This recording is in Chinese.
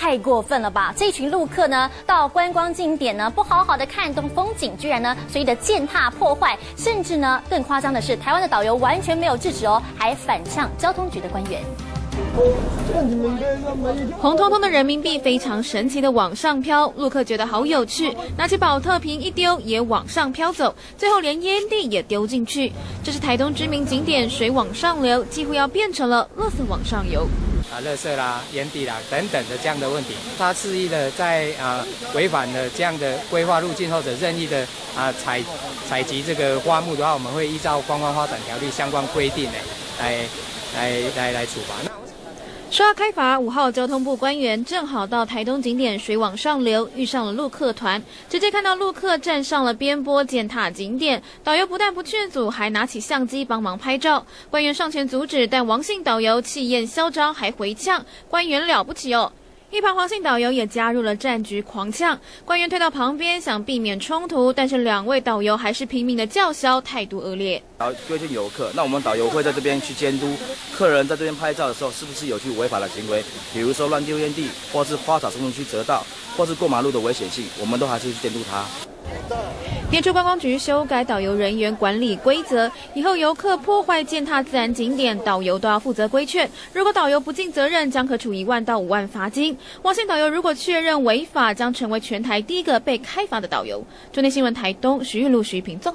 太过分了吧？这群陆客呢，到观光景点呢，不好好的看东风景，居然呢随意的践踏破坏，甚至呢更夸张的是，台湾的导游完全没有制止哦，还反呛交通局的官员。红彤彤的人民币非常神奇的往上飘，陆客觉得好有趣，拿起保特瓶一丢也往上飘走，最后连烟蒂也丢进去。这是台东知名景点水往上流，几乎要变成了垃圾往上游。啊，垃圾啦、烟蒂啦等等的这样的问题，他肆意的在啊违反了这样的规划路径或者任意的啊采采集这个花木的话，我们会依照观光发展条例相关规定呢来来来来处罚。说要开罚，五号交通部官员正好到台东景点水往上流，遇上了陆客团，直接看到陆客站上了边坡践踏景点，导游不但不劝阻，还拿起相机帮忙拍照。官员上前阻止，但王姓导游气焰嚣张，还回呛：“官员了不起哦！”一旁黄姓导游也加入了战局，狂呛。官员退到旁边，想避免冲突，但是两位导游还是拼命的叫嚣，态度恶劣。导规劝游客，那我们导游会在这边去监督客人在这边拍照的时候，是不是有去违法的行为，比如说乱丢烟蒂，或是花草丛中去折道，或是过马路的危险性，我们都还是去监督他。点出观光局修改导游人员管理规则，以后游客破坏践踏自然景点，导游都要负责规劝。如果导游不尽责任，将可处一万到五万罚金。网线导游如果确认违法，将成为全台第一个被开罚的导游。中天新闻台东徐玉露、徐平纵。